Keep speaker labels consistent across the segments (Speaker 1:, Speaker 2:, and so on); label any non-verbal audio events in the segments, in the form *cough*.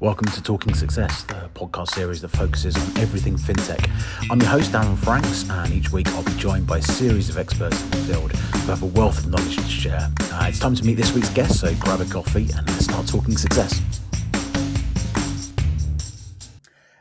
Speaker 1: Welcome to Talking Success, the podcast series that focuses on everything fintech. I'm your host, Darren Franks, and each week I'll be joined by a series of experts in the field who have a wealth of knowledge to share. Uh, it's time to meet this week's guest, so grab a coffee and let's start talking success.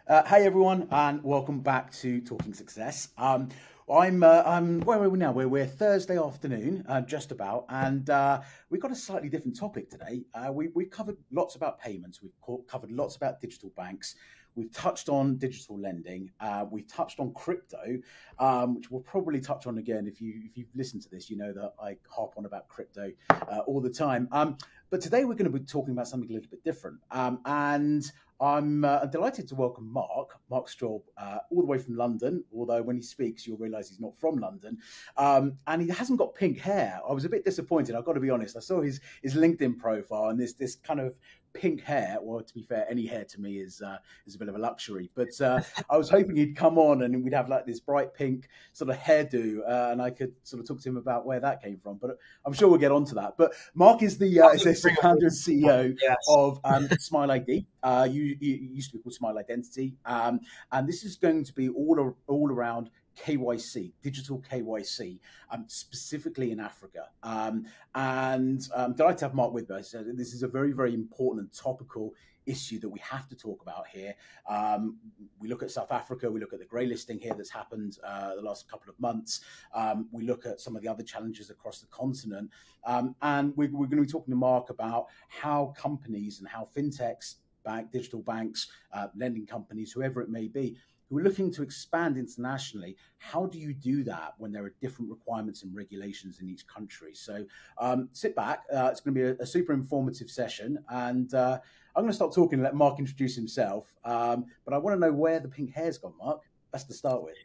Speaker 1: Uh, hey everyone, and welcome back to Talking Success. Um, I'm, uh, I'm where are we now? We're, we're Thursday afternoon, uh, just about, and uh, we've got a slightly different topic today. Uh, we, we've covered lots about payments, we've covered lots about digital banks, we've touched on digital lending, uh, we've touched on crypto, um, which we'll probably touch on again. If you if you've listened to this, you know that I harp on about crypto uh, all the time. Um, but today we're going to be talking about something a little bit different, um, and I'm uh, delighted to welcome Mark, Mark Straub, uh, all the way from London. Although when he speaks, you'll realise he's not from London, um, and he hasn't got pink hair. I was a bit disappointed. I've got to be honest. I saw his his LinkedIn profile, and this this kind of pink hair. Well, to be fair, any hair to me is uh, is a bit of a luxury. But uh, I was hoping he'd come on and we'd have like this bright pink sort of hairdo, uh, and I could sort of talk to him about where that came from. But I'm sure we'll get onto that. But Mark is the uh, is the founder and CEO yes. of um, Smile ID. Uh, you, you, used to be called Smile Identity, um, and this is going to be all all around KYC, digital KYC, um, specifically in Africa. Um, and um, delighted to have Mark with us. This is a very, very important and topical issue that we have to talk about here. Um, we look at South Africa, we look at the grey listing here that's happened uh, the last couple of months. Um, we look at some of the other challenges across the continent. Um, and we, we're, going to be talking to Mark about how companies and how fintechs, bank, digital banks, uh, lending companies, whoever it may be, who are looking to expand internationally, how do you do that when there are different requirements and regulations in each country? So um, sit back. Uh, it's going to be a, a, super informative session. And uh, I'm going to start talking and let Mark introduce himself. Um, but I want to know where the pink hair's gone, Mark. That's to start with.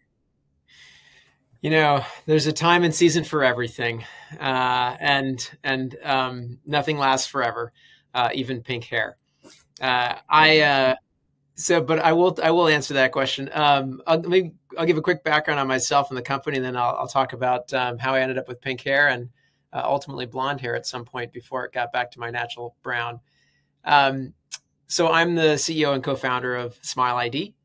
Speaker 2: You know, there's a time and season for everything, uh, and and um, nothing lasts forever, uh, even pink hair. Uh, I uh, so, but I will I will answer that question. Um, I'll, I'll give a quick background on myself and the company, and then I'll, I'll talk about um, how I ended up with pink hair and uh, ultimately blonde hair at some point before it got back to my natural brown. Um, so I'm the CEO and co-founder of Smile ID.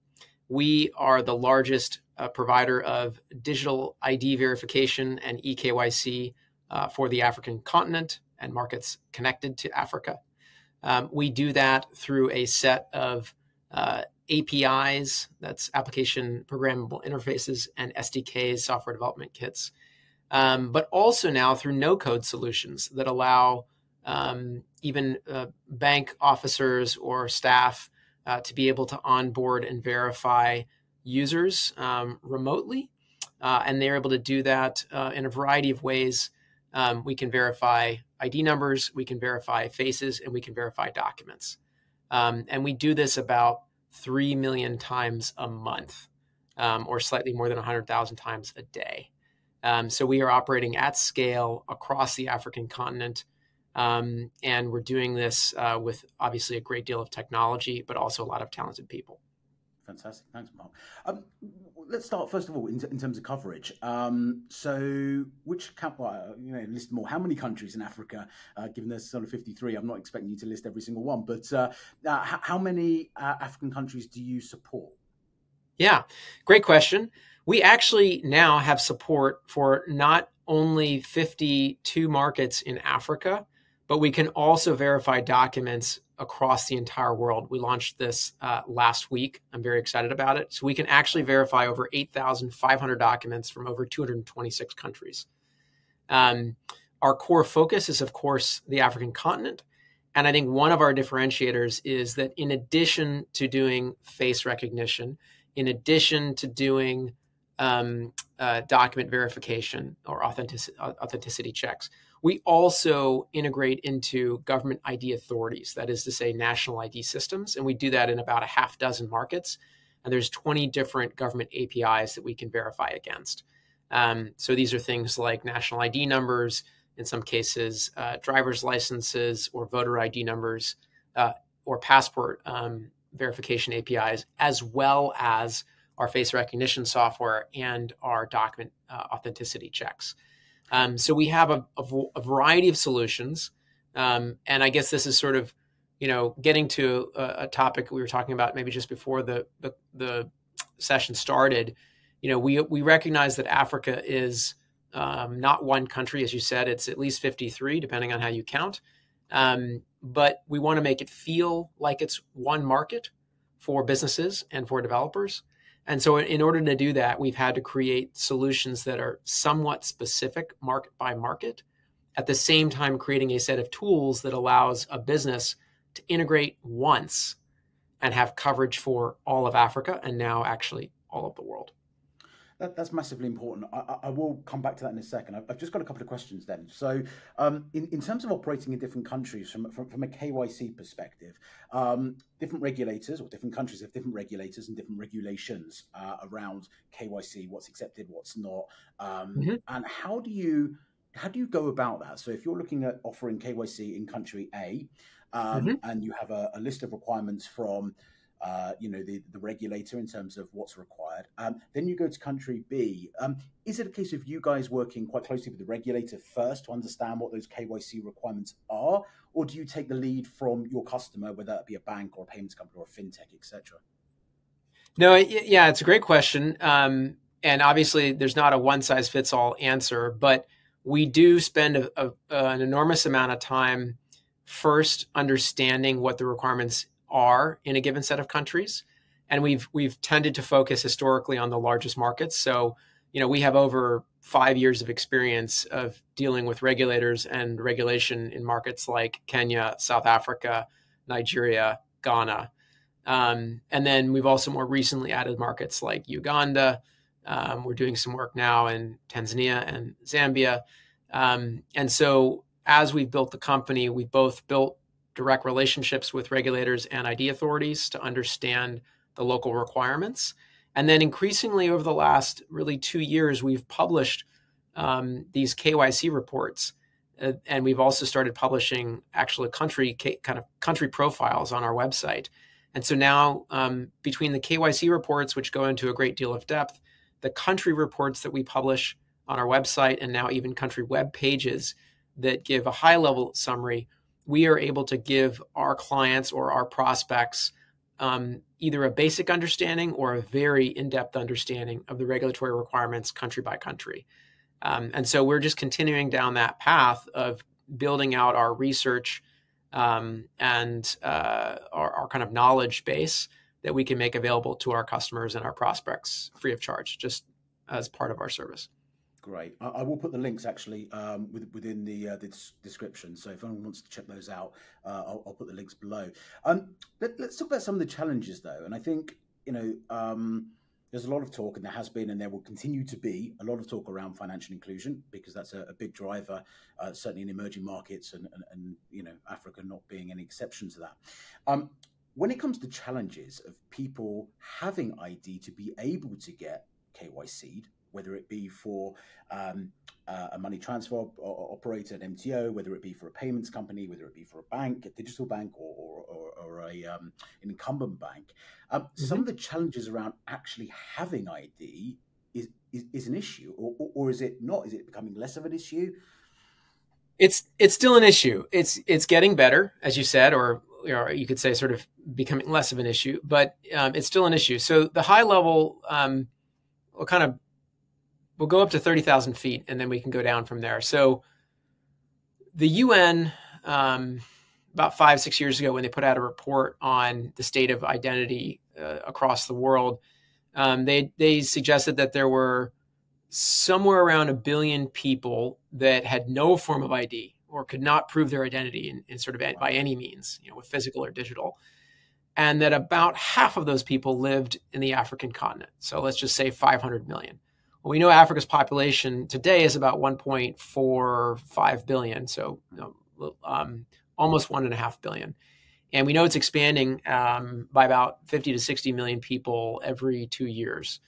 Speaker 2: We are the largest uh, provider of digital ID verification and eKYC uh, for the African continent and markets connected to Africa. Um, we do that through a set of uh, APIs, that's application programmable interfaces, and SDKs, software development kits. Um, but also now through no code solutions that allow um, even uh, bank officers or staff uh, to be able to onboard and verify users um, remotely. Uh, and they're able to do that uh, in a variety of ways. Um, we can verify ID numbers, we can verify faces, and we can verify documents. Um, and we do this about 3 million times a month, um, or slightly more than 100,000 times a day. Um, so we are operating at scale across the African continent. Um, and we're doing this uh, with obviously a great deal of technology, but also a lot of talented people.
Speaker 1: Fantastic. Thanks, Mark. Um, let's start first of all in, in terms of coverage. Um, so, which well, you know, list more? How many countries in Africa? Uh, given there's sort of 53, I'm not expecting you to list every single one, but uh, uh, how many uh, African countries do you support?
Speaker 2: Yeah, great question. We actually now have support for not only 52 markets in Africa, but we can also verify documents across the entire world. We launched this uh, last week. I'm very excited about it. So we can actually verify over 8,500 documents from over 226 countries. Um, our core focus is, of course, the African continent. And I think one of our differentiators is that in addition to doing face recognition, in addition to doing um, uh, document verification or authenticity, authenticity checks, we also integrate into government ID authorities, that is to say, national ID systems. And we do that in about a half dozen markets. And there's 20 different government APIs that we can verify against. Um, so these are things like national ID numbers, in some cases, uh, driver's licenses or voter ID numbers, uh, or passport um, verification APIs, as well as our face recognition software and our document uh, authenticity checks. Um, so we have a, a, a, variety of solutions, um, and I guess this is sort of, you know, getting to a, a, topic we were talking about maybe just before the, the, the session started, you know, we we recognize that Africa is um, not one country, as you said. It's at least 53, depending on how you count. Um, but we want to make it feel like it's one market for businesses and for developers. And so, in order to do that, we've had to create solutions that are somewhat specific market by market, at the same time, creating a set of tools that allows a business to integrate once and have coverage for all of Africa and now actually all of the world.
Speaker 1: That, that's massively important. I, I, will come back to that in a second. I've, just got a couple of questions then. So, um, in, in terms of operating in different countries, from, from, from a KYC perspective, um, different regulators or different countries have different regulators and different regulations uh, around KYC, what's accepted, what's not. Um, mm-hmm. And how do you how do you go about that? So, if you're looking at offering KYC in country A, um, mm-hmm. and you have a, a, list of requirements from uh, you know the, the regulator in terms of what's required. Um, then you go to country B. Um, is it a case of you guys working quite closely with the regulator first to understand what those KYC requirements are, or do you take the lead from your customer, whether that be a bank or a payments company or a fintech, etc.?
Speaker 2: No, yeah, it's a great question, um, and obviously there's not a one size fits all answer, but we do spend a, a, an enormous amount of time first understanding what the requirements are in a given set of countries. And we've we've tended to focus historically on the largest markets. So, you know, we have over five years of experience of dealing with regulators and regulation in markets like Kenya, South Africa, Nigeria, Ghana. Um, and then we've also more recently added markets like Uganda. Um, we're doing some work now in Tanzania and Zambia. Um, and so as we've built the company, we've both built direct relationships with regulators and ID authorities to understand the local requirements. And then increasingly over the last really two years, we've published um, these KYC reports. Uh, and we've also started publishing actually country kind of country profiles on our website. And so now, um, between the KYC reports, which go into a great deal of depth, the country reports that we publish on our website, and now even country web pages that give a high level summary, we are able to give our clients or our prospects um, either a basic understanding or a very in depth understanding of the regulatory requirements country by country. Um, and so we're just continuing down that path of building out our research um, and uh, our, our, kind of knowledge base that we can make available to our customers and our prospects free of charge, just as part of our service.
Speaker 1: Great. I, I, will put the links actually um, with, within the, uh, the description. So if anyone wants to check those out, uh, I'll, I'll, put the links below. Um, let, us talk about some of the challenges though. And I think, you know, um, there's a lot of talk, and there has been, and there will continue to be a lot of talk around financial inclusion because that's a, a big driver, uh, certainly in emerging markets, and, and, and, you know Africa not being any exception to that. Um, when it comes to challenges of people having ID to be able to get KYC'd, whether it be for um, uh, a money transfer op- operator, an MTO, whether it be for a payments company, whether it be for a bank, a digital bank, or, or, or a, um, an incumbent bank. Um, mm-hmm. Some of the challenges around actually having ID is, is, is an issue, or, or, or is it not? Is it becoming less of an issue?
Speaker 2: It's it's still an issue. It's it's getting better, as you said, or or you could say sort of becoming less of an issue, but um, it's still an issue. So the high level, um, will kind of we'll go up to 30,000 feet and then we can go down from there. So the UN, um, about five, six years ago, when they put out a report on the state of identity uh, across the world, um, they, they suggested that there were somewhere around a billion people that had no form of ID or could not prove their identity in, in sort of by any means, you know, with physical or digital. And that about half of those people lived in the African continent. So let's just say 500 million. We know Africa's population today is about 1.45 billion, so um, almost one and a half billion. And we know it's expanding um, by about 50 to 60 million people every two years.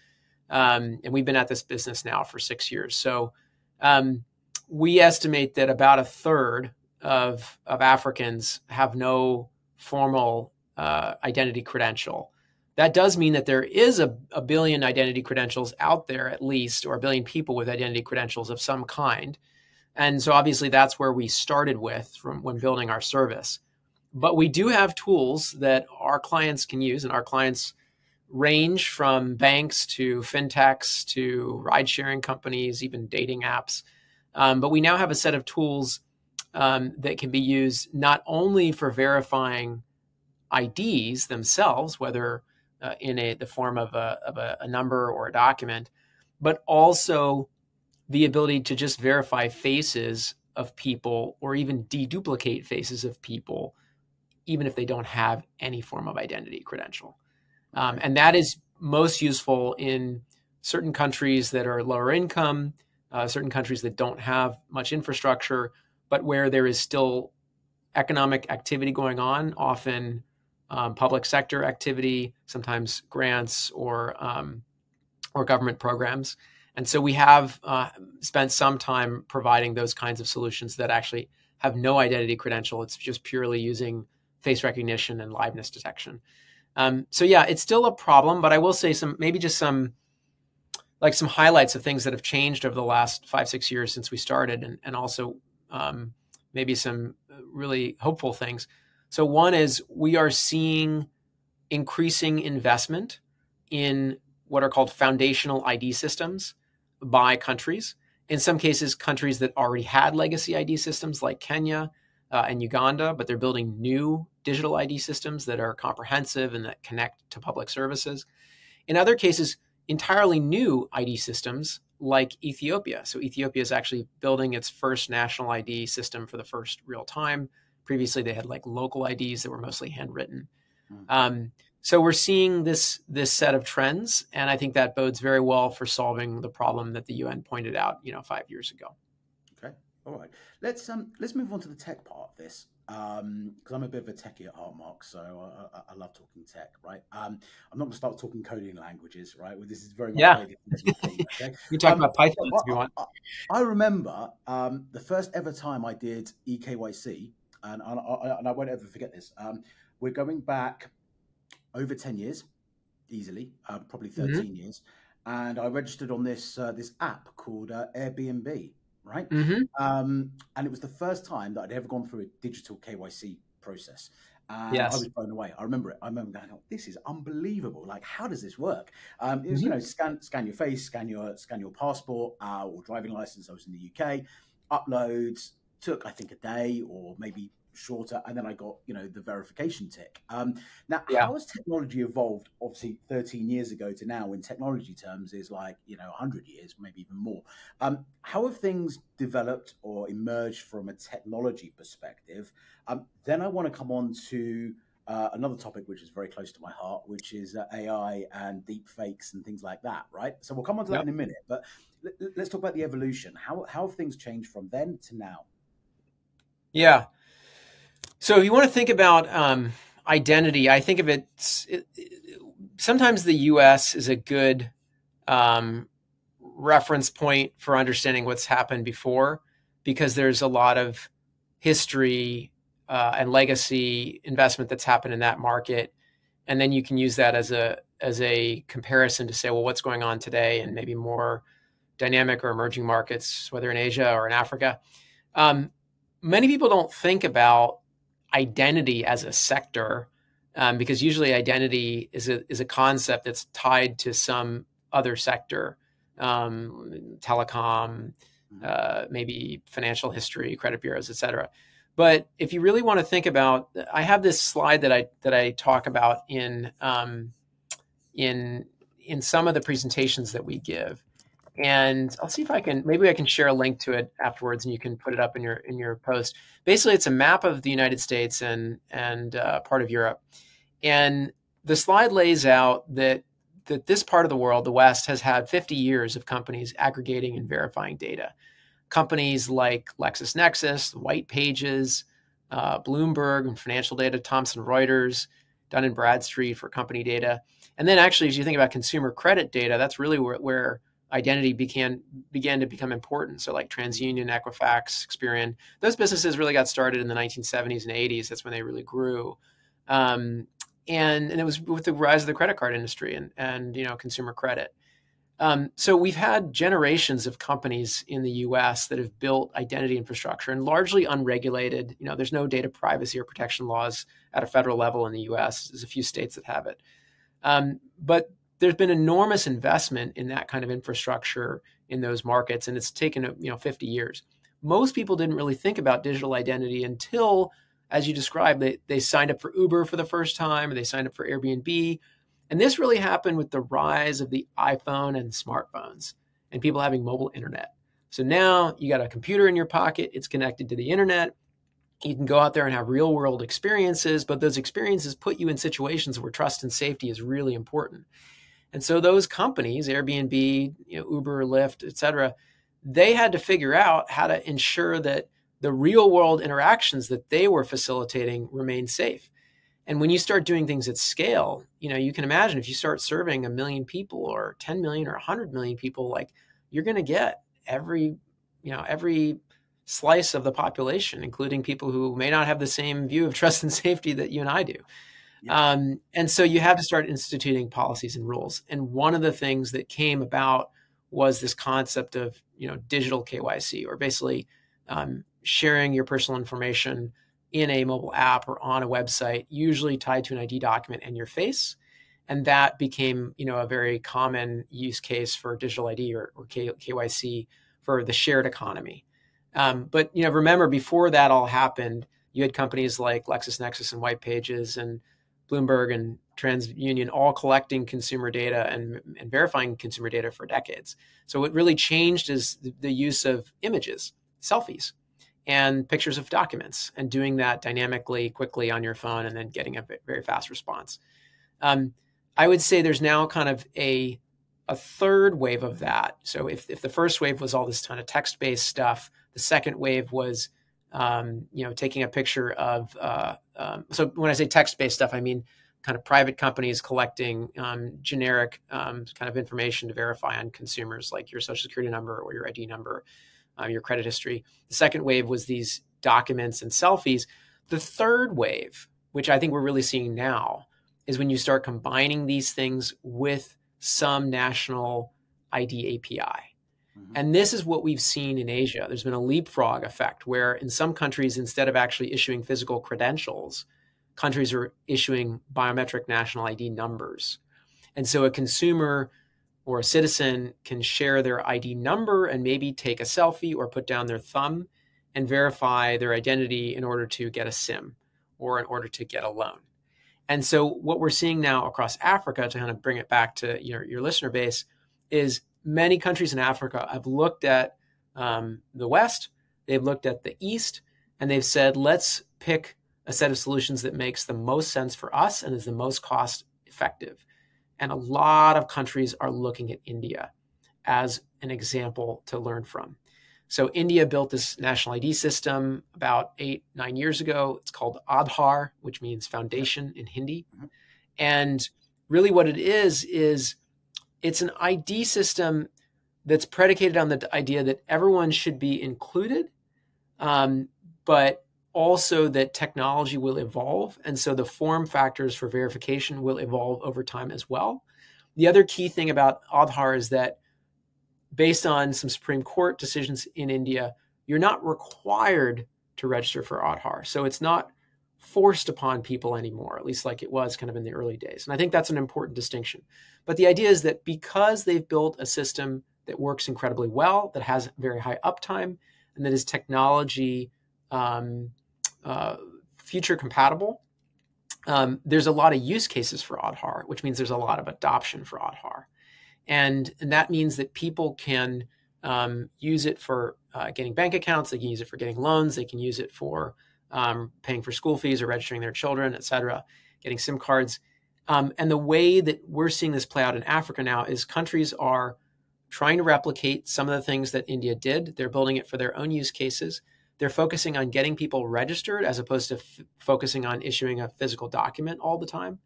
Speaker 2: Um, and we've been at this business now for six years. So um, we estimate that about a third of, of Africans have no formal uh, identity credential that does mean that there is a, a, billion identity credentials out there at least or a billion people with identity credentials of some kind and so obviously that's where we started with from when building our service but we do have tools that our clients can use, and our clients range from banks to fintechs to ride sharing companies, even dating apps. Um, but we now have a set of tools um, that can be used not only for verifying IDs themselves, whether uh, in a, the form of, a, of a, a number or a document, but also the ability to just verify faces of people or even deduplicate faces of people, even if they don't have any form of identity credential. Um, and that is most useful in certain countries that are lower income, uh, certain countries that don't have much infrastructure, but where there is still economic activity going on, often um, public sector activity, sometimes grants or um, or government programs. And so we have uh, spent some time providing those kinds of solutions that actually have no identity credential. It's just purely using face recognition and liveness detection. Um, so yeah, it's still a problem, but I will say some maybe just some like some highlights of things that have changed over the last five six years since we started, and and also um, maybe some really hopeful things. So one is we are seeing increasing investment in what are called foundational ID systems by countries. In some cases, countries that already had legacy ID systems like Kenya uh, and Uganda, but they're building new digital ID systems that are comprehensive and that connect to public services. In other cases, entirely new ID systems like Ethiopia. So Ethiopia is actually building its first national ID system for the first real time. Previously, they had like local IDs that were mostly handwritten. Mm-hmm. Um, so we're seeing this this set of trends, and I think that bodes very well for solving the problem that the UN pointed out, you know, five years ago.
Speaker 1: Okay, all right. Let's um let's move on to the tech part of this because um, I'm a bit of a techie at heart, Mark. So I, I, I love talking tech, right? Um, I'm not going to start talking coding languages, right? Well, this is very much
Speaker 2: yeah.
Speaker 1: Okay? *laughs*
Speaker 2: you talk um, about Python if you want.
Speaker 1: I, I remember um, the first ever time I did eKYC, and I, and I won't ever forget this. Um, we're going back over 10 years, easily, uh, probably mm-hmm. 13 mm-hmm. years. And I registered on this uh, this app called uh, Airbnb, right? Mm-hmm. Um, and it was the first time that I'd ever gone through a digital KYC process. And yes. I was blown away. I remember it. I remember going, oh, "This is unbelievable! Like, how does this work?" Um, it was, mm-hmm. you know, scan scan your face, scan your scan your passport uh, or driving license. I was in the UK. Uploads took, I think, a day or maybe shorter, and then I got you know the verification tick. Um, now, yeah. how has technology evolved? Obviously, 13 years ago to now, in technology terms, is like you know 100 years, maybe even more. Um, how have things developed or emerged from a technology perspective? Um, then I want to come on to uh, another topic which is very close to my heart, which is uh, AI and deep fakes and things like that, right? So we'll come on to that yep. in a minute, but let's talk about the evolution. How, how have things changed from then to now?
Speaker 2: Yeah. So if you want to think about um, identity, I think of it, it, Sometimes the U.S. is a good um, reference point for understanding what's happened before, because there's a lot of history uh, and legacy investment that's happened in that market, and then you can use that as a as a comparison to say, well, what's going on today, and maybe more dynamic or emerging markets, whether in Asia or in Africa. Um, many people don't think about identity as a sector um, because usually identity is a is a concept that's tied to some other sector, um, telecom, mm-hmm. uh, maybe financial history, credit bureaus, et cetera. But if you really want to think about, I have this slide that I that I talk about in um, in in some of the presentations that we give, and I'll see if I can maybe I can share a link to it afterwards, and you can put it up in your in your post. Basically, it's a map of the United States and and uh, part of Europe, and the slide lays out that that this part of the world, the West, has had 50 years of companies aggregating and verifying data. Companies like LexisNexis, White Pages, uh, Bloomberg, and financial data, Thomson Reuters, Dun and Bradstreet for company data, and then actually, as you think about consumer credit data, that's really where, where identity began began to become important. So like TransUnion, Equifax, Experian, those businesses really got started in the 1970s and 80s. That's when they really grew. Um, and and it was with the rise of the credit card industry and and you know consumer credit. Um, so we've had generations of companies in the U.S. that have built identity infrastructure and largely unregulated. You know, there's no data privacy or protection laws at a federal level in the U.S. There's a few states that have it, um, but there's been enormous investment in that kind of infrastructure in those markets, and it's taken uh, you know 50 years. Most people didn't really think about digital identity until, as you described, they, they signed up for Uber for the first time, or they signed up for Airbnb, and this really happened with the rise of the iPhone and smartphones and people having mobile internet. So now you got a computer in your pocket, it's connected to the internet. You can go out there and have real world experiences, but those experiences put you in situations where trust and safety is really important. And so those companies, Airbnb, you know, Uber, Lyft, et cetera, they had to figure out how to ensure that the real world interactions that they were facilitating remained safe. And when you start doing things at scale, you know, you can imagine if you start serving a million people or 10 million or 100 million people, like you're going to get every, you know, every slice of the population, including people who may not have the same view of *laughs* trust and safety that you and I do. Yeah. Um, and so you have to start instituting policies and rules. And one of the things that came about was this concept of, you know, digital KYC, or basically um, sharing your personal information in a mobile app or on a website, usually tied to an ID document and your face. And that became, you know, a very common use case for digital ID or, or KYC for the shared economy. Um, but you know, remember before that all happened, you had companies like LexisNexis and White Pages and Bloomberg and TransUnion all collecting consumer data and, and verifying consumer data for decades. So what really changed is the, the use of images, selfies and pictures of documents and doing that dynamically, quickly on your phone, and then getting a very fast response. Um, I would say there's now kind of a a third wave of that. So if, if the first wave was all this kind of text based stuff, the second wave was um, you know taking a picture of uh, um, so when I say text based stuff, I mean kind of private companies collecting um, generic um, kind of information to verify on consumers, like your social security number or your ID number, um, your credit history. The second wave was these documents and selfies. The third wave, which I think we're really seeing now, is when you start combining these things with some national ID API. Mm-hmm. And this is what we've seen in Asia. There's been a leapfrog effect where, in some countries, instead of actually issuing physical credentials, countries are issuing biometric national ID numbers. And so a consumer or a citizen can share their ID number and maybe take a selfie or put down their thumb and verify their identity in order to get a SIM or in order to get a loan. And so, what we're seeing now across Africa, to kind of bring it back to your, your listener base, is many countries in Africa have looked at um, the West, they've looked at the East, and they've said, let's pick a set of solutions that makes the most sense for us and is the most cost effective. And a lot of countries are looking at India as an example to learn from. So India built this national ID system about eight, nine years ago. It's called Aadhaar, which means foundation in Hindi. Mm-hmm. And really what it is, is it's an ID system that's predicated on the idea that everyone should be included, um, but also that technology will evolve. And so the form factors for verification will evolve over time as well. The other key thing about Aadhaar is that based on some Supreme Court decisions in India, you're not required to register for Aadhaar. So it's not forced upon people anymore, at least like it was kind of in the early days. And I think that's an important distinction. But the idea is that because they've built a system that works incredibly well, that has very high uptime, and that is technology um, uh, future compatible, um, there's a lot of use cases for Aadhaar, which means there's a lot of adoption for Aadhaar. And, and that means that people can um, use it for uh, getting bank accounts, they can use it for getting loans, they can use it for um, paying for school fees or registering their children, et cetera, getting SIM cards. Um, and the way that we're seeing this play out in Africa now is countries are trying to replicate some of the things that India did. They're building it for their own use cases they're focusing on getting people registered as opposed to focusing on issuing a physical document all the time.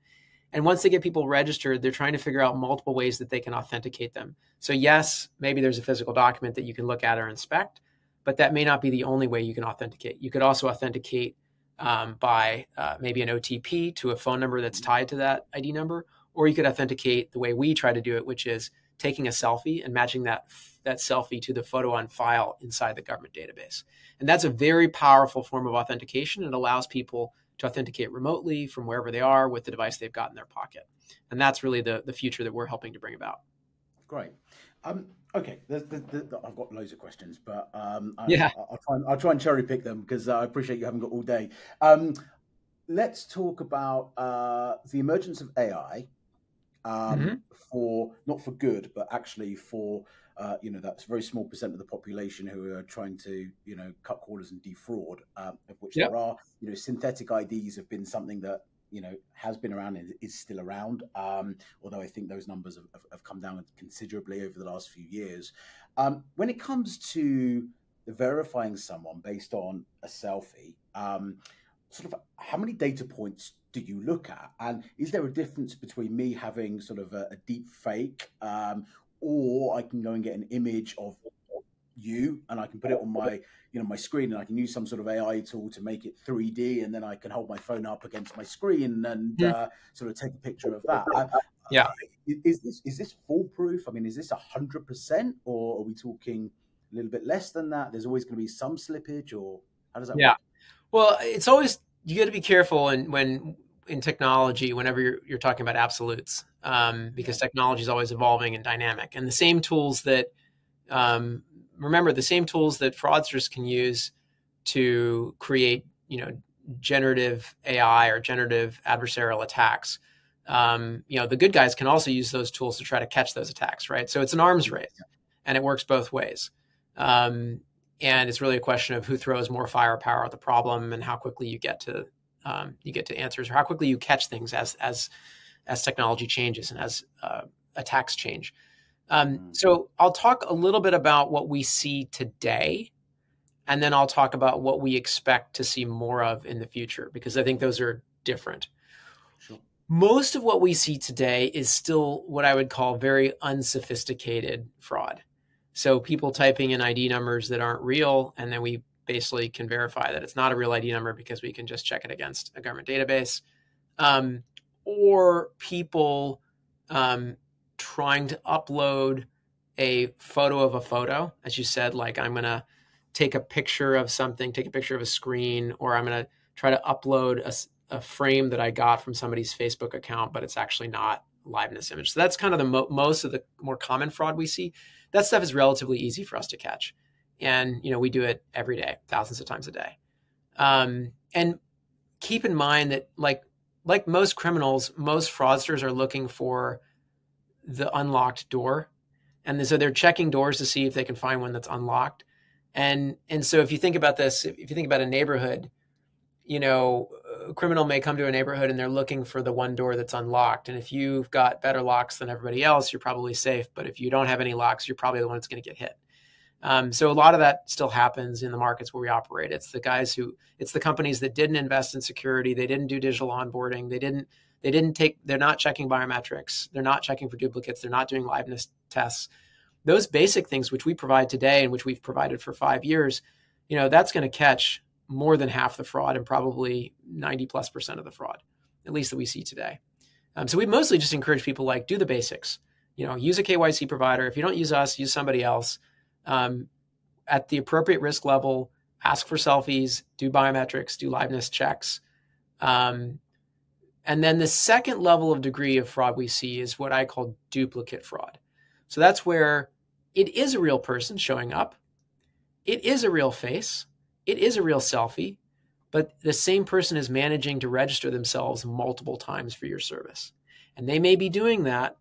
Speaker 2: And once they get people registered, they're trying to figure out multiple ways that they can authenticate them. So, yes, maybe there's a physical document that you can look at or inspect, but that may not be the only way you can authenticate. You could also authenticate um, by uh, maybe an OTP to a phone number that's tied to that ID number, or you could authenticate the way we try to do it, which is taking a selfie and matching that that selfie to the photo on file inside the government database. And that's a very powerful form of authentication. It allows people to authenticate remotely from wherever they are with the device they've got in their pocket. And that's really the, the future that we're helping to bring about.
Speaker 1: Great. Um, okay, there's, there's, there's, I've got loads of questions, but um, I,
Speaker 2: yeah,
Speaker 1: I'll, try and, I'll try and cherry pick them because uh, I appreciate you haven't got all day. Um, let's talk about uh, the emergence of AI um, mm-hmm. for not for good, but actually for uh, you know that's a very small percent of the population who are trying to you know cut corners and defraud, uh, of which yep. there are. You know, synthetic IDs have been something that you know has been around and is still around. Um, although I think those numbers have, have, come down considerably over the last few years. Um, when it comes to verifying someone based on a selfie, um, sort of how many data points do you look at? And is there a difference between me having sort of a, a deep fake, um, or I can go and get an image of you and I can put it on my you know my screen and I can use some sort of AI tool to make it 3D and then I can hold my phone up against my screen and mm. uh, sort of take a picture of that. I,
Speaker 2: yeah,
Speaker 1: is this is this foolproof? I mean, is this a hundred percent or are we talking a little bit less than that? There's always going to be some slippage, or how does that?
Speaker 2: Yeah,
Speaker 1: work?
Speaker 2: well, it's always you got to be careful and when in technology whenever you're, you're talking about absolutes um, because technology is always evolving and dynamic and the same tools that um, remember the same tools that fraudsters can use to create you know generative ai or generative adversarial attacks um, you know the good guys can also use those tools to try to catch those attacks right? So it's an arms race and it works both ways. Um, and it's really a question of who throws more firepower at the problem and how quickly you get to um, you get to answers or how quickly you catch things as as as technology changes and as uh, attacks change. Um, mm. so I'll talk a little bit about what we see today, and then I'll talk about what we expect to see more of in the future because I think those are different. Sure. Most of what we see today is still what I would call very unsophisticated fraud. So people typing in ID numbers that aren't real, and then we basically can verify that it's not a real ID number because we can just check it against a government database. Um, or people um, trying to upload a photo of a photo, as you said, like I'm going to take a picture of something, take a picture of a screen, or I'm going to try to upload a, a, frame that I got from somebody's Facebook account, but it's actually not liveness image. So that's kind of the mo- most of the more common fraud we see that stuff is relatively easy for us to catch. And, you know, we do it every day, thousands of times a day. Um, and keep in mind that like, like most criminals, most fraudsters are looking for the unlocked door. And so they're checking doors to see if they can find one that's unlocked. And, and so if you think about this, if you think about a neighborhood, you know, a criminal may come to a neighborhood and they're looking for the one door that's unlocked. And if you've got better locks than everybody else, you're probably safe. But if you don't have any locks, you're probably the one that's going to get hit. Um, so a lot of that still happens in the markets where we operate. It's the guys who, it's the companies that didn't invest in security. They didn't do digital onboarding. They didn't, they didn't take, they're not checking biometrics. They're not checking for duplicates. They're not doing liveness tests. Those basic things, which we provide today and which we've provided for five years, you know, that's going to catch more than half the fraud and probably 90 plus percent of the fraud, at least that we see today. Um, so we mostly just encourage people like do the basics. You know, use a KYC provider. If you don't use us, use somebody else. Um, at the appropriate risk level, ask for selfies, do biometrics, do liveness checks. Um, and then the second level of degree of fraud we see is what I call duplicate fraud. So that's where it is a real person showing up. It is a real face it is a real selfie, but the same person is managing to register themselves multiple times for your service. And they may be doing that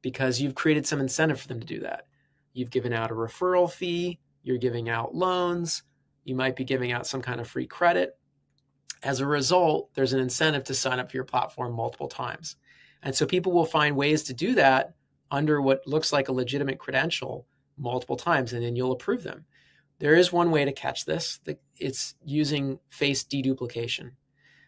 Speaker 2: because you've created some incentive for them to do that. You've given out a referral fee, you're giving out loans, you might be giving out some kind of free credit. As a result, there's an incentive to sign up for your platform multiple times. And so people will find ways to do that under what looks like a legitimate credential multiple times, and then you'll approve them. There is one way to catch this. It's using face deduplication.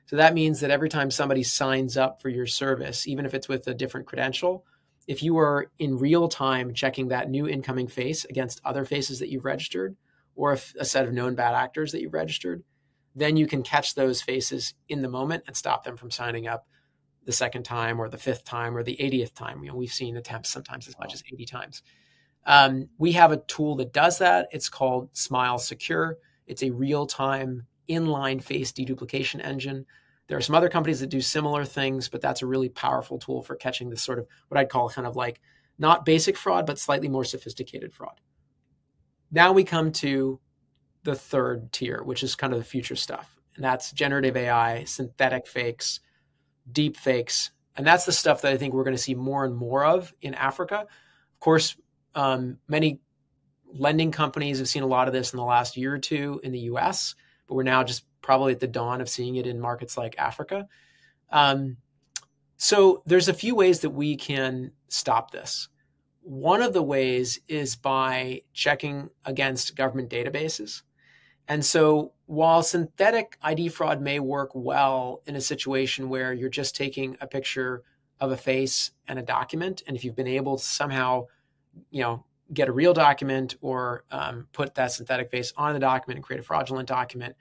Speaker 2: So that means that every time somebody signs up for your service, even if it's with a different credential, if you are in real time checking that new incoming face against other faces that you've registered, or if a set of known bad actors that you've registered, then you can catch those faces in the moment and stop them from signing up the second time or the fifth time or the 80th time. You know, we've seen attempts sometimes as much as 80 times. Um, we have a tool that does that. It's called Smile Secure. It's a real-time inline face deduplication engine. There are some other companies that do similar things, but that's a really powerful tool for catching this sort of what I'd call kind of like not basic fraud, but slightly more sophisticated fraud. Now we come to the third tier, which is kind of the future stuff. And that's generative AI, synthetic fakes, deep fakes. And that's the stuff that I think we're going to see more and more of in Africa. Of course, um, many lending companies have seen a lot of this in the last year or two in the US, but we're now just probably at the dawn of seeing it in markets like Africa. Um, so there's a few ways that we can stop this. One of the ways is by checking against government databases. And so while synthetic ID fraud may work well in a situation where you're just taking a picture of a face and a document, and if you've been able to somehow, you know, get a real document or um, put that synthetic face on the document and create a fraudulent document,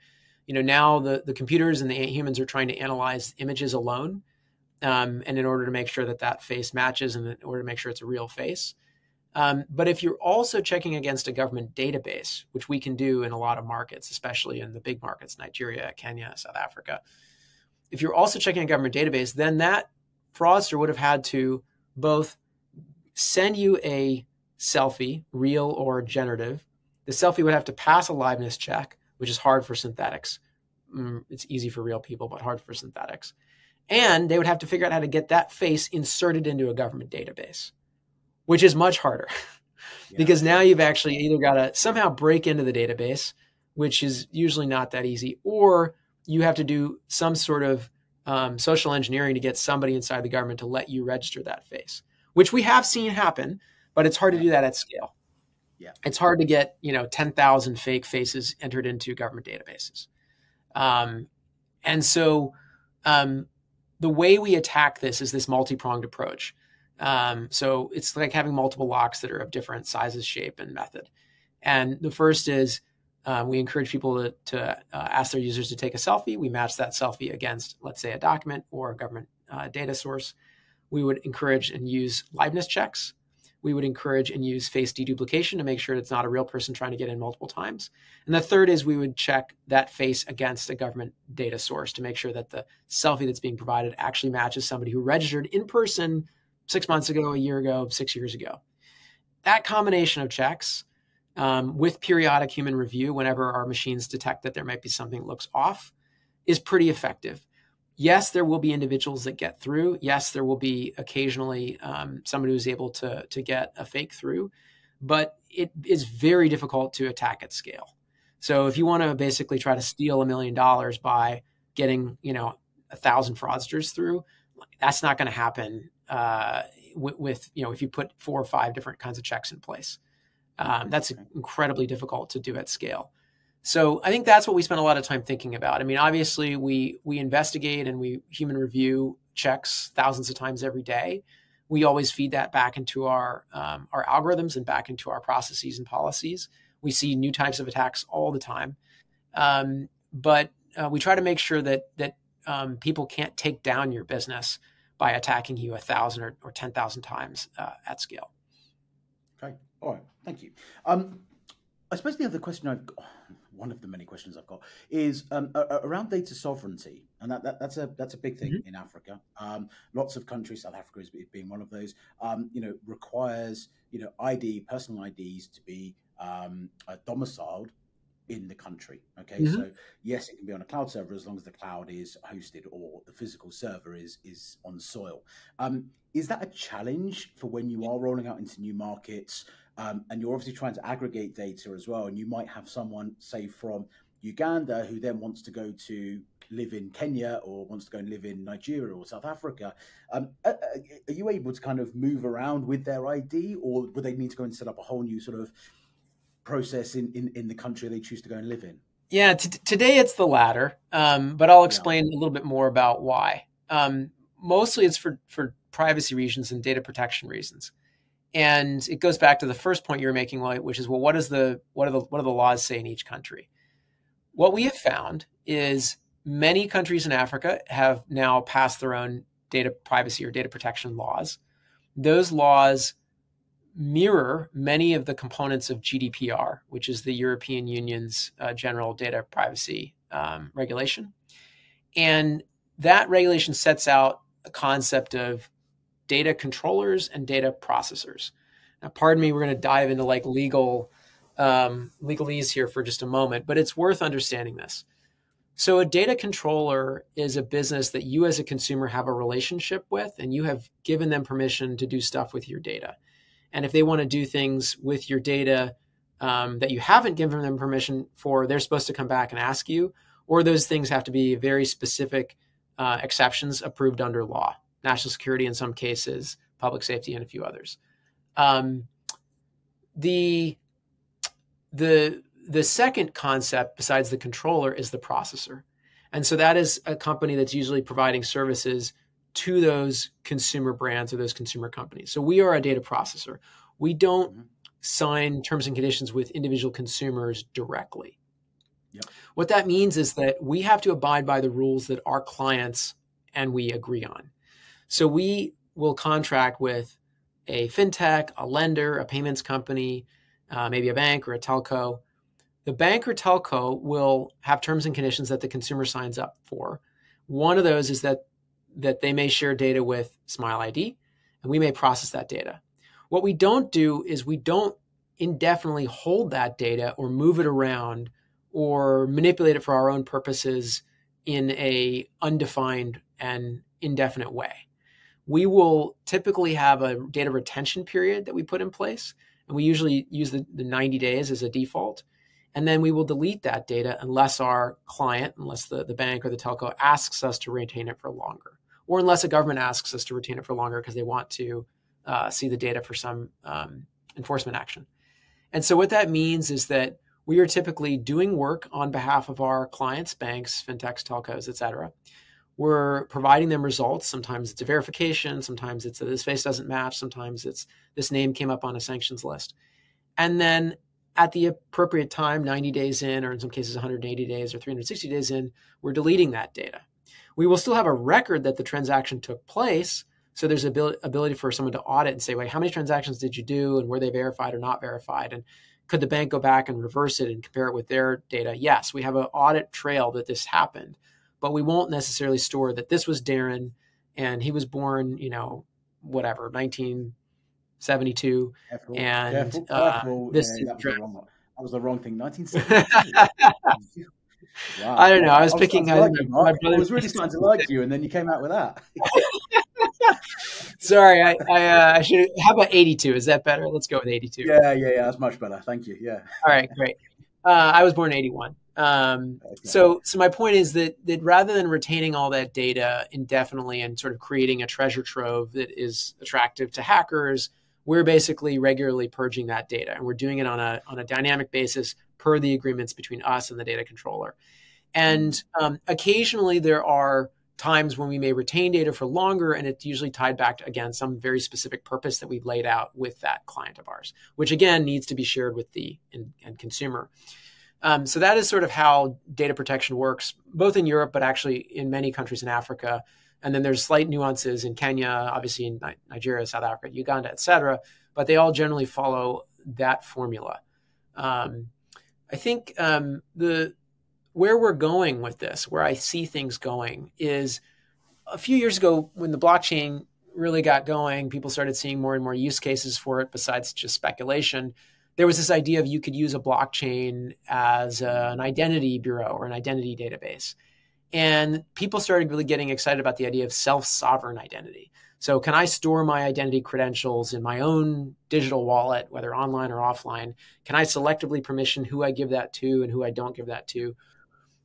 Speaker 2: you know, now the, the computers and the humans are trying to analyze images alone. Um, and in order to make sure that that face matches and in order to make sure it's a real face. Um, but if you're also checking against a government database, which we can do in a lot of markets, especially in the big markets, Nigeria, Kenya, South Africa, if you're also checking a government database, then that fraudster would have had to both send you a selfie, real or generative. The selfie would have to pass a liveness check, which is hard for synthetics. Mm, it's easy for real people, but hard for synthetics. And they would have to figure out how to get that face inserted into a government database which is much harder *laughs* yeah. because now you've actually either got to somehow break into the database, which is usually not that easy, or you have to do some sort of um, social engineering to get somebody inside the government to let you register that face, which we have seen happen, but it's hard to do that at scale.
Speaker 1: Yeah.
Speaker 2: It's hard to get, you know, 10,000 fake faces entered into government databases. Um, and so um, the way we attack this is this multi-pronged approach. Um, so it's like having multiple locks that are of different sizes, shape, and method. And the first is uh, we encourage people to, to uh, ask their users to take a selfie. We match that selfie against, let's say, a document or a government uh, data source. We would encourage and use liveness checks. We would encourage and use face deduplication to make sure it's not a real person trying to get in multiple times. And the third is we would check that face against a government data source to make sure that the selfie that's being provided actually matches somebody who registered in person six months ago, a year ago, six years ago. That combination of checks um, with periodic human review, whenever our machines detect that there might be something that looks off, is pretty effective. Yes, there will be individuals that get through. Yes, there will be occasionally um, somebody who's able to, to get a fake through, but it is very difficult to attack at scale. So if you want to basically try to steal a million dollars by getting, you know, a thousand fraudsters through, that's not going to happen uh, with, with, you know if you put four or five different kinds of checks in place. Um, that's incredibly difficult to do at scale. So I think that's what we spend a lot of time thinking about. I mean, obviously we we investigate and we human review checks thousands of times every day. We always feed that back into our um, our algorithms and back into our processes and policies. We see new types of attacks all the time, um, but uh, we try to make sure that that um, people can't take down your business by attacking you a thousand or, or 10,000 times uh, at scale.
Speaker 1: Okay. All right. Thank you. Um, I suppose the other question I've got, *sighs* one of the many questions I've got is um, around data sovereignty, and that, that, that's a that's a big thing mm-hmm. in Africa. Um, lots of countries, South Africa is being one of those. Um, you know, requires you know ID, personal IDs to be um, domiciled in the country. Okay, mm-hmm. so yes, it can be on a cloud server as long as the cloud is hosted or the physical server is is on soil. Um, is that a challenge for when you are rolling out into new markets? Um, and you're obviously trying to aggregate data as well, and you might have someone, say, from Uganda who then wants to go to live in Kenya or wants to go and live in Nigeria or South Africa. Um, are, are you able to kind of move around with their ID, or would they need to go and set up a whole new sort of process in, in, in the country they choose to go and live in?
Speaker 2: Yeah, t- today it's the latter, um, but I'll explain yeah. a little bit more about why. Um, mostly it's for, for privacy reasons and data protection reasons. And it goes back to the first point you were making, which is, well, what is the what are the what do the laws say in each country? What we have found is many countries in Africa have now passed their own data privacy or data protection laws. Those laws mirror many of the components of GDPR, which is the European Union's uh, general data privacy um, regulation. And that regulation sets out a concept of data controllers and data processors. Now, pardon me, we're going to dive into like legal um, legalese here for just a moment, but it's worth understanding this. So, a data controller is a business that you as a consumer have a relationship with, and you have given them permission to do stuff with your data. And if they want to do things with your data um, that you haven't given them permission for, they're supposed to come back and ask you, or those things have to be very specific uh, exceptions approved under law, national security in some cases, public safety, and a few others. Um, the the the second concept besides the controller is the processor. And so that is a company that's usually providing services to those consumer brands or those consumer companies. So we are a data processor. We don't mm-hmm. sign terms and conditions with individual consumers directly. Yep. What that means is that we have to abide by the rules that our clients and we agree on. So we will contract with a fintech, a lender, a payments company, uh, maybe a bank or a telco. The bank or telco will have terms and conditions that the consumer signs up for. One of those is that that they may share data with Smile ID, and we may process that data. What we don't do is we don't indefinitely hold that data or move it around or manipulate it for our own purposes in a undefined and indefinite way. We will typically have a data retention period that we put in place, and we usually use the, the 90 days as a default. And then we will delete that data unless our client, unless the, the bank or the telco asks us to retain it for longer or unless a government asks us to retain it for longer because they want to uh, see the data for some um, enforcement action. And so what that means is that we are typically doing work on behalf of our clients, banks, fintechs, telcos, et cetera. We're providing them results. Sometimes it's a verification. Sometimes it's a, this face doesn't match. Sometimes it's this name came up on a sanctions list. And then at the appropriate time, 90 days in, or in some cases 180 days or 360 days in, we're deleting that data. We will still have a record that the transaction took place. So there's ability, ability for someone to audit and say, wait, how many transactions did you do and were they verified or not verified? And could the bank go back and reverse it and compare it with their data? Yes, we have an audit trail that this happened, but we won't necessarily store that this was Darren and he was born, you know, whatever, 1972. Careful, and careful, uh, careful. this
Speaker 1: yeah, that, was wrong, that was the wrong thing. 1972. *laughs*
Speaker 2: Wow. I don't know. I was, I was picking.
Speaker 1: I, like my, I was really starting to like you, and then you came out with that. *laughs*
Speaker 2: Sorry, I I, uh, I, should. How about eighty-two? Is that better? Let's go with eighty-two.
Speaker 1: Yeah, yeah, yeah. That's much better. Thank you. Yeah.
Speaker 2: All right, great. Uh, I was born eighty-one. Um, okay. So, so my point is that that rather than retaining all that data indefinitely and sort of creating a treasure trove that is attractive to hackers, we're basically regularly purging that data, and we're doing it on a on a dynamic basis per the agreements between us and the data controller. And um, occasionally there are times when we may retain data for longer, and it's usually tied back to, again, some very specific purpose that we've laid out with that client of ours, which again needs to be shared with the end, consumer. Um, so that is sort of how data protection works, both in Europe, but actually in many countries in Africa. And then there's slight nuances in Kenya, obviously in Nigeria, South Africa, Uganda, et cetera, but they all generally follow that formula. Um, I think um, the where we're going with this, where I see things going, is a few years ago when the blockchain really got going, people started seeing more and more use cases for it besides just speculation. There was this idea of you could use a blockchain as a, an identity bureau or an identity database. And people started really getting excited about the idea of self sovereign identity. So, can I store my identity credentials in my own digital wallet, whether online or offline? Can I selectively permission who I give that to and who I don't give that to?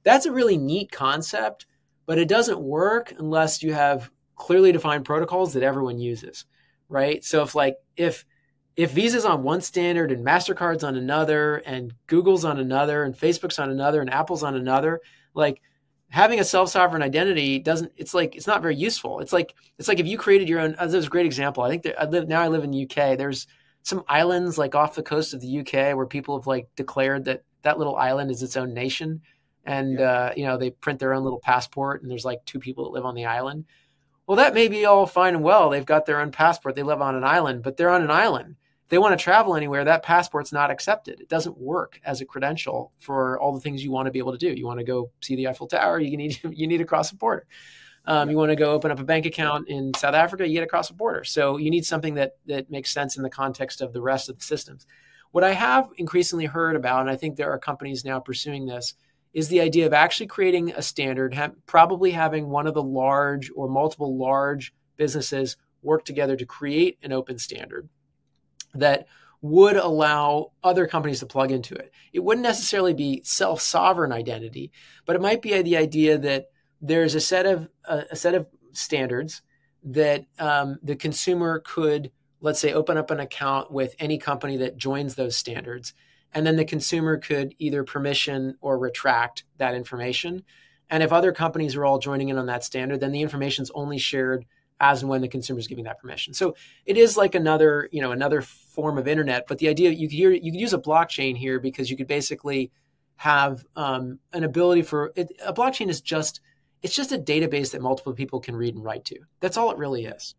Speaker 2: That's a really neat concept, but it doesn't work unless you have clearly defined protocols that everyone uses, right? So, if like if if Visa's on one standard and Mastercard's on another, and Google's on another, and Facebook's on another, and Apple's on another, like having a self-sovereign identity doesn't it's like it's not very useful it's like it's like if you created your own there's a great example i think that i live now i live in the uk there's some islands like off the coast of the uk where people have like declared that that little island is its own nation and yeah. uh, you know they print their own little passport and there's like two people that live on the island Well, that may be all fine and well. They've got their own passport. They live on an island, but they're on an island. They want to travel anywhere, that passport's not accepted. It doesn't work as a credential for all the things you want to be able to do. You want to go see the Eiffel Tower, you need you need to cross a border. Um, you want to go open up a bank account in South Africa, you get across a border. So you need something that that makes sense in the context of the rest of the systems. What I have increasingly heard about, and I think there are companies now pursuing this, is the idea of actually creating a standard, ha- probably having one of the large or multiple large businesses work together to create an open standard that would allow other companies to plug into it. It wouldn't necessarily be self sovereign identity, but it might be the idea that there's a set of uh, a set of standards that um, the consumer could, let's say, open up an account with any company that joins those standards, and then the consumer could either permission or retract that information. And if other companies are all joining in on that standard, then the information is only shared as and when the consumer is giving that permission. So it is like another, you know, another form of internet. But the idea you could hear, you could use a blockchain here because you could basically have um, an ability for it, a blockchain is just it's just a database that multiple people can read and write to. That's all it really is.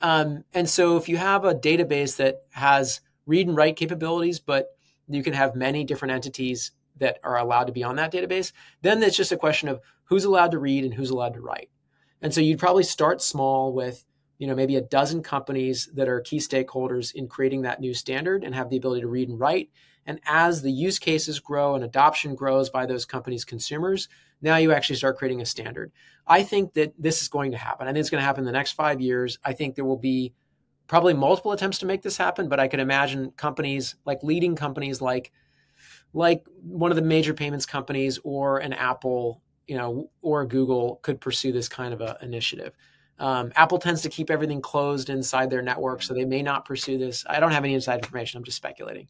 Speaker 2: Um, and so if you have a database that has read and write capabilities, but you can have many different entities that are allowed to be on that database, then it's just a question of who's allowed to read and who's allowed to write. And so you'd probably start small with, you know, maybe a dozen companies that are key stakeholders in creating that new standard and have the ability to read and write. And as the use cases grow and adoption grows by those companies' consumers, now you actually start creating a standard. I think that this is going to happen. I think it's going to happen in the next five years. I think there will be probably multiple attempts to make this happen, but I can imagine companies like leading companies like like one of the major payments companies or an Apple, you know, or Google could pursue this kind of a initiative. Um, Apple tends to keep everything closed inside their network, so they may not pursue this. I don't have any inside information. I'm just speculating,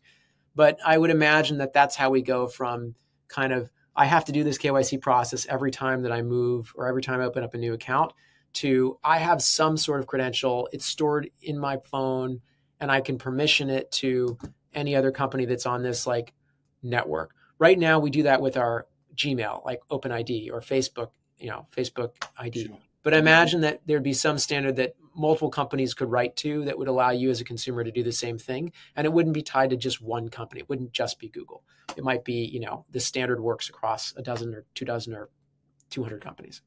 Speaker 2: but I would imagine that that's how we go from kind of I have to do this KYC process every time that I move or every time I open up a new account to I have some sort of credential. It's stored in my phone and I can permission it to any other company that's on this like network. Right now we do that with our Gmail, like OpenID or Facebook, you know, Facebook ID. Sure. But imagine that there'd be some standard that multiple companies could write to that would allow you as a consumer to do the same thing. And it wouldn't be tied to just one company. It wouldn't just be Google. It might be, you know, the standard works across a dozen or two dozen or 200 companies.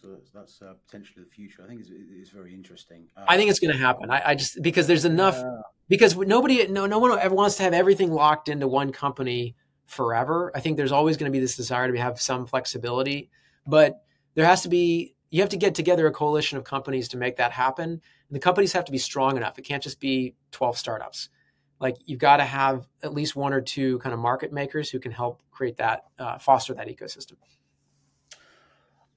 Speaker 1: So that's, that's uh, potentially the future. I think it's, very interesting.
Speaker 2: Uh, I think it's going to happen. I, I, just because there's enough because nobody, no, no one ever wants to have everything locked into one company forever. I think there's always going to be this desire to have some flexibility, but there has to be you have to get together a coalition of companies to make that happen. And the companies have to be strong enough. It can't just be 12 startups. Like you've got to have at least one or two kind of market makers who can help create that, uh, foster that ecosystem.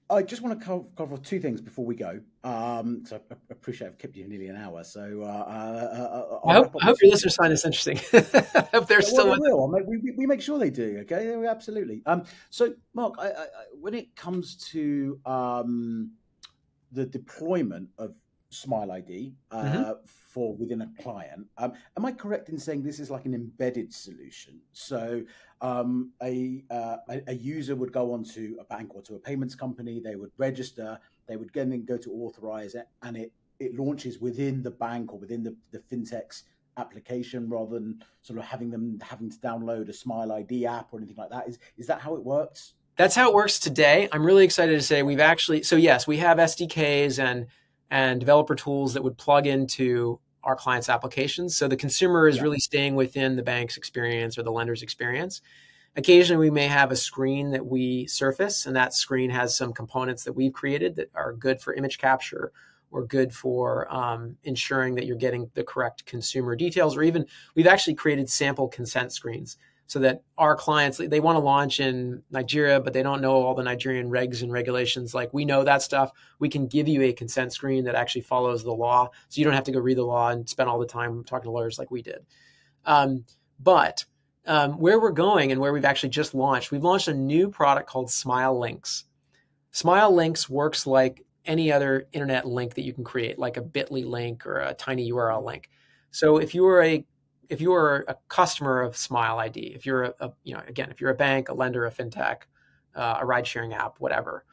Speaker 1: I just want to cover, two things before we go. Um, so I appreciate I've kept you nearly an hour. So uh, uh,
Speaker 2: uh I hope, I hope your listeners find this interesting. *laughs* if they're yeah, still,
Speaker 1: well, will. Make, we, we make sure they do. Okay, yeah, absolutely. Um, so Mark, I, I, when it comes to um, the deployment of Smile ID uh, mm-hmm. for within a client. Um, am I correct in saying this is like an embedded solution? So um, a, uh, a user would go onto a bank or to a payments company, they would register, they would then go to authorize it, and it it launches within the bank or within the, the fintech's application rather than sort of having them having to download a Smile ID app or anything like that. Is is that how it works?
Speaker 2: That's how it works today. I'm really excited to say we've actually so yes, we have SDKs and and developer tools that would plug into our clients' applications. So the consumer is yeah. really staying within the bank's experience or the lender's experience. Occasionally, we may have a screen that we surface, and that screen has some components that we've created that are good for image capture or good for um, ensuring that you're getting the correct consumer details, or even we've actually created sample consent screens so that our clients they want to launch in Nigeria, but they don't know all the Nigerian regs and regulations. Like we know that stuff. We can give you a consent screen that actually follows the law, so you don't have to go read the law and spend all the time talking to lawyers like we did. Um, but um, where we're going and where we've actually just launched, we've launched a new product called Smile Links. Smile Links works like any other internet link that you can create, like a Bitly link or a tiny URL link. So if you are a if you are a customer of Smile ID, if you're a, a, you know again if you're a bank, a lender, a fintech, uh, a ride sharing app, whatever,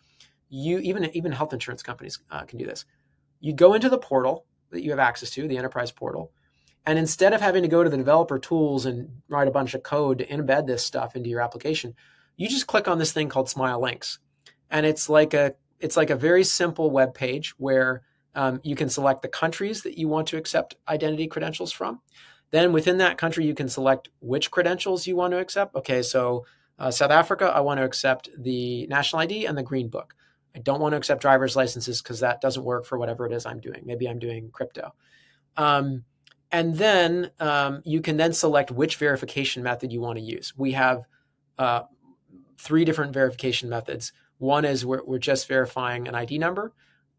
Speaker 2: you even even health insurance companies uh, can do this. You go into the portal that you have access to, the enterprise portal, and instead of having to go to the developer tools and write a bunch of code to embed this stuff into your application, you just click on this thing called Smile Links, and it's like a it's like a very simple web page where um, you can select the countries that you want to accept identity credentials from. Then within that country, you can select which credentials you want to accept. Okay, so uh, South Africa, I want to accept the national ID and the green book. I don't want to accept driver's licenses because that doesn't work for whatever it is I'm doing. Maybe I'm doing crypto. Um, and then um, you can then select which verification method you want to use. We have uh, three different verification methods. One is we're, we're just verifying an ID number.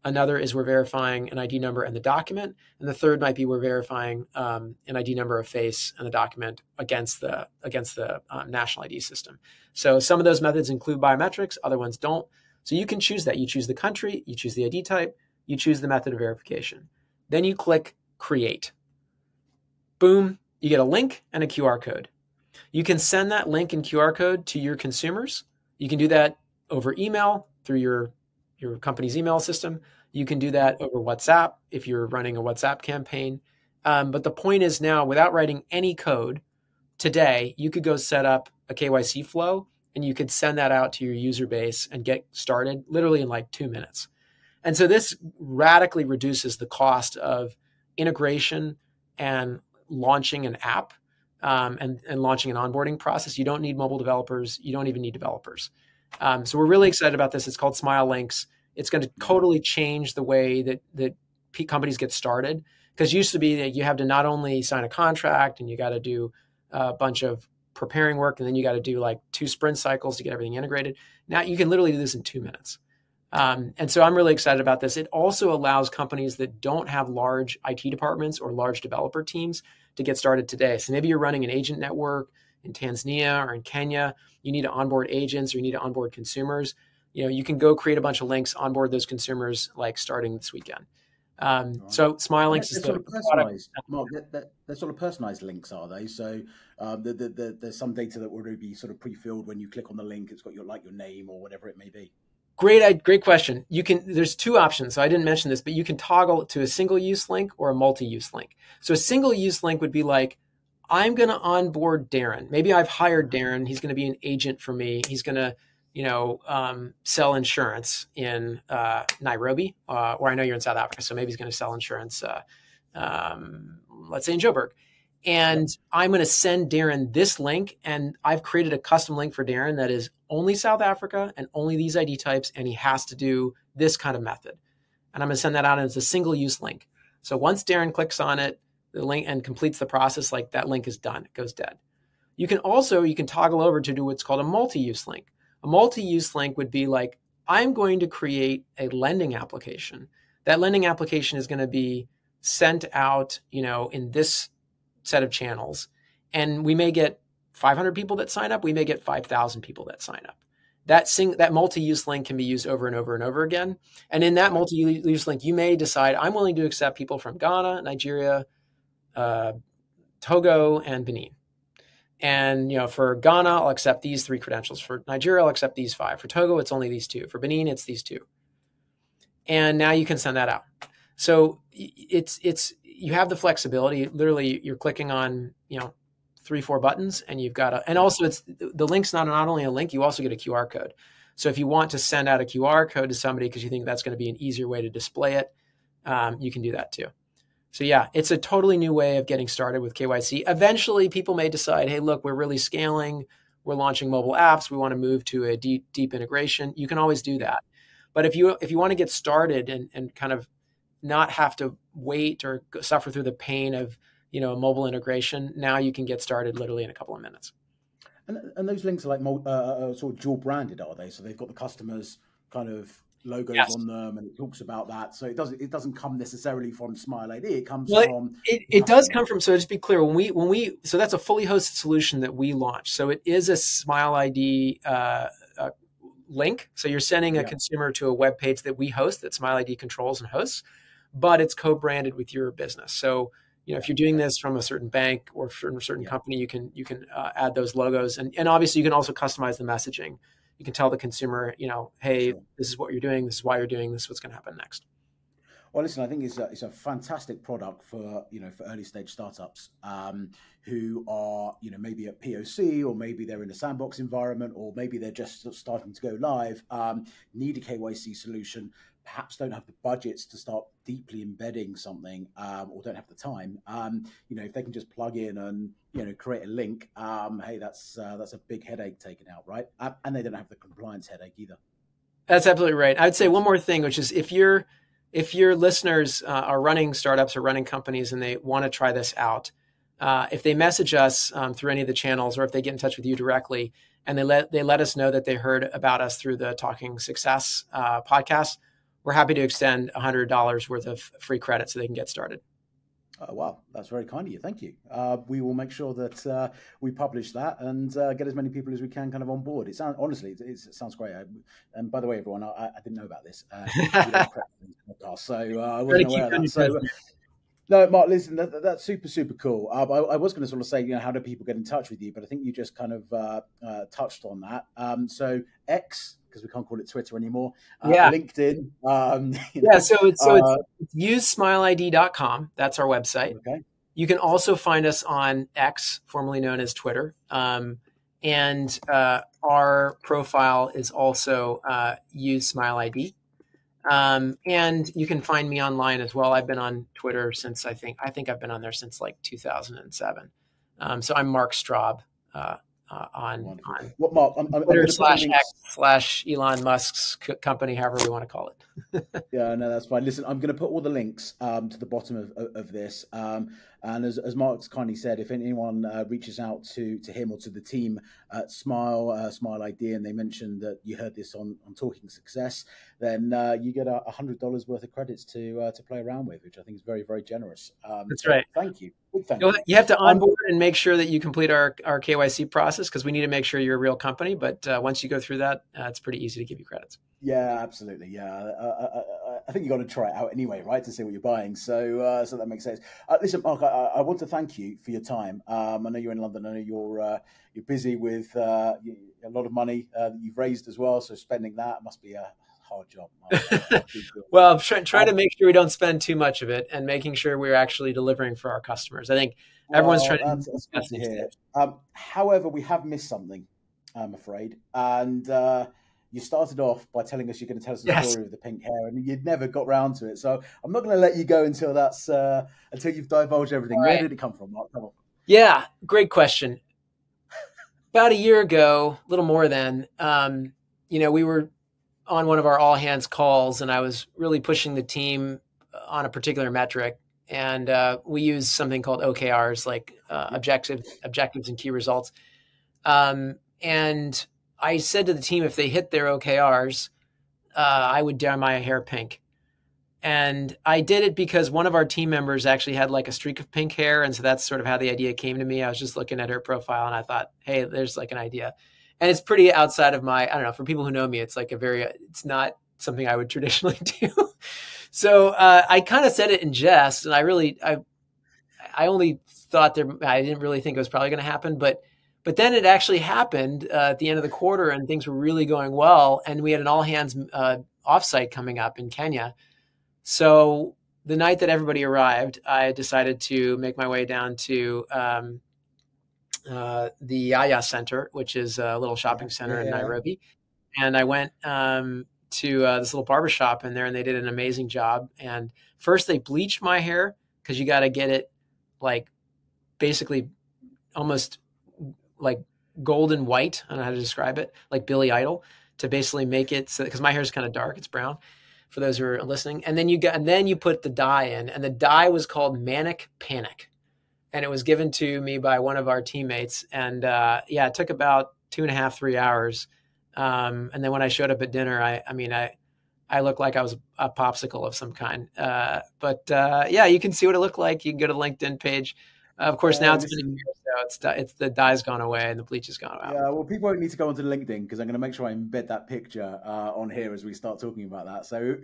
Speaker 2: Another is we're verifying an ID number and the document, and the third might be we're verifying um, an ID number of face and the document against the against the um, national ID system. So some of those methods include biometrics, other ones don't. So you can choose that. You choose the country, you choose the ID type, you choose the method of verification. Then you click create. Boom, you get a link and a QR code. You can send that link and QR code to your consumers. You can do that over email through your your company's email system. You can do that over WhatsApp if you're running a WhatsApp campaign. Um, but the point is now, without writing any code today, you could go set up a KYC flow and you could send that out to your user base and get started literally in like two minutes. And so this radically reduces the cost of integration and launching an app um, and, and launching an onboarding process. You don't need mobile developers. You don't even need developers. Um, so we're really excited about this. It's called Smile Links. It's going to totally change the way that that companies get started. Because used to be that you have to not only sign a contract and you got to do a bunch of preparing work and then you got to do like two sprint cycles to get everything integrated. Now you can literally do this in two minutes. Um, and so I'm really excited about this. It also allows companies that don't have large IT departments or large developer teams to get started today. So maybe you're running an agent network in Tanzania or in Kenya, you need to onboard agents or you need to onboard consumers. You know, you can go create a bunch of links, onboard those consumers, like starting this weekend. Um, right. So Smile Links
Speaker 1: is sort of personalized. Mark, they're, they're, sort of personalized links, are they? So um, the, the, the, there's some data that will be sort of pre-filled when you click on the link. It's got your like your name or whatever it may be.
Speaker 2: Great, great question. You can. There's two options. So I didn't mention this, but you can toggle to a single-use link or a multi-use link. So a single-use link would be like, I'm going to onboard Darren. Maybe I've hired Darren. He's going to be an agent for me. He's going to, you know, um, sell insurance in uh, Nairobi, uh, or I know you're in South Africa, so maybe he's going to sell insurance, uh, um, let's say in Joburg. And I'm going to send Darren this link, and I've created a custom link for Darren that is only South Africa and only these ID types, and he has to do this kind of method. And I'm going to send that out as a single use link. So once Darren clicks on it, the link and completes the process, like that link is done, it goes dead. You can also you can toggle over to do what's called a multi-use link. A multi-use link would be like I'm going to create a lending application. That lending application is going to be sent out, you know, in this set of channels, and we may get 500 people that sign up. We may get 5,000 people that sign up. That sing, that multi-use link can be used over and over and over again. And in that multi-use link, you may decide I'm willing to accept people from Ghana, Nigeria, uh, Togo, and Benin. And you know, for Ghana, I'll accept these three credentials. For Nigeria, I'll accept these five. For Togo, it's only these two. For Benin, it's these two. And now you can send that out. So it's it's you have the flexibility. Literally, you're clicking on you know three four buttons, and you've got a. And also, it's the link's not not only a link. You also get a QR code. So if you want to send out a QR code to somebody because you think that's going to be an easier way to display it, um, you can do that too. So yeah, it's a totally new way of getting started with KYC. Eventually, people may decide, hey, look, we're really scaling. We're launching mobile apps. We want to move to a deep, deep integration. You can always do that. But if you if you want to get started and, and kind of not have to wait or suffer through the pain of you know mobile integration, now you can get started literally in a couple of minutes.
Speaker 1: And, and those links are like uh, uh, sort of dual branded, are they? So they've got the customers kind of logos yes. on them and it talks about that. So it doesn't it doesn't come necessarily from smile id it comes well, from
Speaker 2: it, it does come from so just be clear when we when we so that's a fully hosted solution that we launched. So it is a smile id uh, uh, link. So you're sending a yeah. consumer to a web page that we host that smile id controls and hosts but it's co-branded with your business. So you know if you're doing this from a certain bank or from a certain yeah. company you can you can uh, add those logos. And, and obviously you can also customize the messaging you can tell the consumer, you know, hey, sure. this is what you're doing, this is why you're doing this, is what's going to happen next.
Speaker 1: Well, listen, I think it's a, it's a fantastic product for you know for early stage startups um, who are you know maybe at POC or maybe they're in a sandbox environment or maybe they're just starting to go live. Um, need a KYC solution, perhaps don't have the budgets to start deeply embedding something um, or don't have the time. Um, you know, if they can just plug in and you know create a link, um, hey, that's uh, that's a big headache taken out, right? and they don't have the compliance headache either.
Speaker 2: That's absolutely right. I'd say one more thing, which is if you're if your listeners uh, are running startups or running companies and they want to try this out, uh, if they message us um, through any of the channels or if they get in touch with you directly and they let they let us know that they heard about us through the Talking Success uh, podcast, we're happy to extend $100 worth of free credit so they can get started.
Speaker 1: Oh, wow, that's very kind of you. Thank you. Uh, we will make sure that uh, we publish that and uh, get as many people as we can kind of on board. It sounds honestly, it, it sounds great. I, and by the way, everyone, I, I didn't know about this, uh, *laughs* so uh, I wasn't aware of that. So, no, Mark, listen, that, that's super, super cool. Um, I, I, was going to sort of say, you know, how do people get in touch with you? But I think you just kind of uh, uh, touched on that. Um, so X, because we can't call it Twitter anymore. Uh, yeah. LinkedIn. Um, *laughs*
Speaker 2: yeah. Know, so it's, so it's, uh, it's usesmileid.com. That's our website. Okay. You can also find us on X, formerly known as Twitter. Um, and uh, our profile is also uh, use Smile ID. Um, and you can find me online as well. I've been on Twitter since I think I think I've been on there since like 2007. Um, so I'm Mark Straub uh, uh, on on
Speaker 1: what Mark I'm,
Speaker 2: Twitter I'm slash X slash Elon Musk's company, however we want to call
Speaker 1: it. *laughs* yeah, no, that's fine. Listen, I'm going to put all the links um, to the bottom of, of, of this. And as, as Mark's kindly said, if anyone uh, reaches out to, to him or to the team at Smile, uh, Smile ID, and they mention that you heard this on, on Talking Success, then uh, you get a hundred dollars worth of credits to uh, to play around with, which I think is very very generous.
Speaker 2: Um, That's so right.
Speaker 1: Thank you.
Speaker 2: Thank you. You have to um, onboard and make sure that you complete our, our KYC process because we need to make sure you're a real company. But uh, once you go through that, uh, it's pretty easy to give you credits.
Speaker 1: Yeah, absolutely. Yeah, uh, I, I think you've got to try it out anyway, right, to see what you're buying. So, uh, so that makes sense. Uh, listen, Mark, I, I, want to thank you for your time. Um, I know you're in London. I know you're uh, you're busy with uh, a lot of money uh, that you've raised as well. So, spending that must be a hard job. *laughs* *laughs*
Speaker 2: well, trying try to um, make sure we don't spend too much of it, and making sure we're actually delivering for our customers. I think everyone's well, trying to. That's, that's
Speaker 1: to. *laughs* Um, however, we have missed something. I'm afraid, and you started off by telling us you're going to tell us the yes. story of the pink hair, and you'd never got round to it. So I'm not going to let you go until that's uh, until you've divulged everything. Right. Where did it come from, Mark? Come on.
Speaker 2: Yeah, great question. About a year ago, a little more than, um, you know, we were on one of our all hands calls, and I was really pushing the team on a particular metric, and uh, we use something called OKRs, like uh, objective objectives and key results. Um, and I said to the team if they hit their OKRs, uh, I would dye my hair pink. And I did it because one of our team members actually had like a streak of pink hair. And so that's sort of how the idea came to me. I was just looking at her profile and I thought, hey, there's like an idea. And it's pretty outside of my, I don't know, for people who know me, it's like a very, it's not something I would *laughs* traditionally do. so uh, I kind of said it in jest. And I really, I, I only thought there, I didn't really think it was probably going to happen. But but then it actually happened uh, at the end of the quarter, and things were really going well. And we had an all hands uh, offsite coming up in Kenya. So the night that everybody arrived, I decided to make my way down to um, uh, the Yaya Center, which is a little shopping center yeah. in Nairobi. And I went um, to uh, this little barbershop in there, and they did an amazing job. And first, they bleached my hair because you got to get it like basically almost like golden white. I don't know how to describe it, like Billy Idol, to basically make it so because my hair is kind of dark, it's brown. For those who are listening, and then you got and then you put the dye in, and the dye was called Manic Panic, and it was given to me by one of our teammates. And uh, yeah, it took about two and a half, three hours. Um, and then when I showed up at dinner, I, I mean, I, I looked like I was a popsicle of some kind. Uh, but uh, yeah, you can see what it looked like. You can go to LinkedIn page. Of course, now it's been a year, so it's it's the dye's gone away and the bleach has gone out.
Speaker 1: Yeah, well, people won't need to go onto LinkedIn because I'm going to make sure I embed that picture uh, on here as we start talking about that. So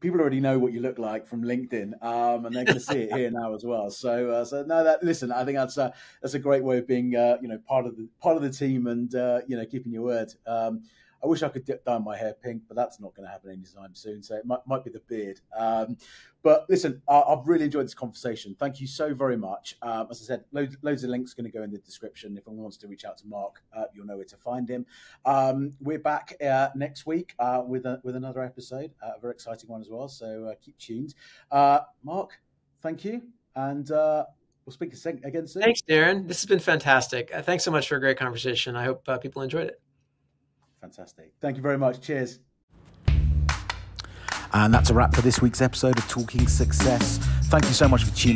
Speaker 1: people already know what you look like from LinkedIn, um, and they're going to see it here now as well. So, uh, so no, that listen, I think that's a that's a great way of being, uh, you know, part of the part of the team and uh, you know keeping your word. Um, I wish I could dye my hair pink, but that's not going to happen anytime soon. So it might, might be the beard. Um, but listen, uh, I've really enjoyed this conversation. Thank you so very much. Um, as I said, loads, loads of links going to go in the description. If anyone wants to reach out to Mark, uh, you'll know where to find him. Um, we're back uh, next week uh, with a, with another episode, uh, a very exciting one as well. So uh, keep tuned. Mark, thank you, and we'll speak again soon.
Speaker 2: Thanks, Darren. This has been fantastic. thanks so much for a great conversation. I hope people enjoyed it.
Speaker 1: Fantastic. Thank you very much. Cheers. And that's a wrap for this week's episode of Talking Success. Thank you so much for tuning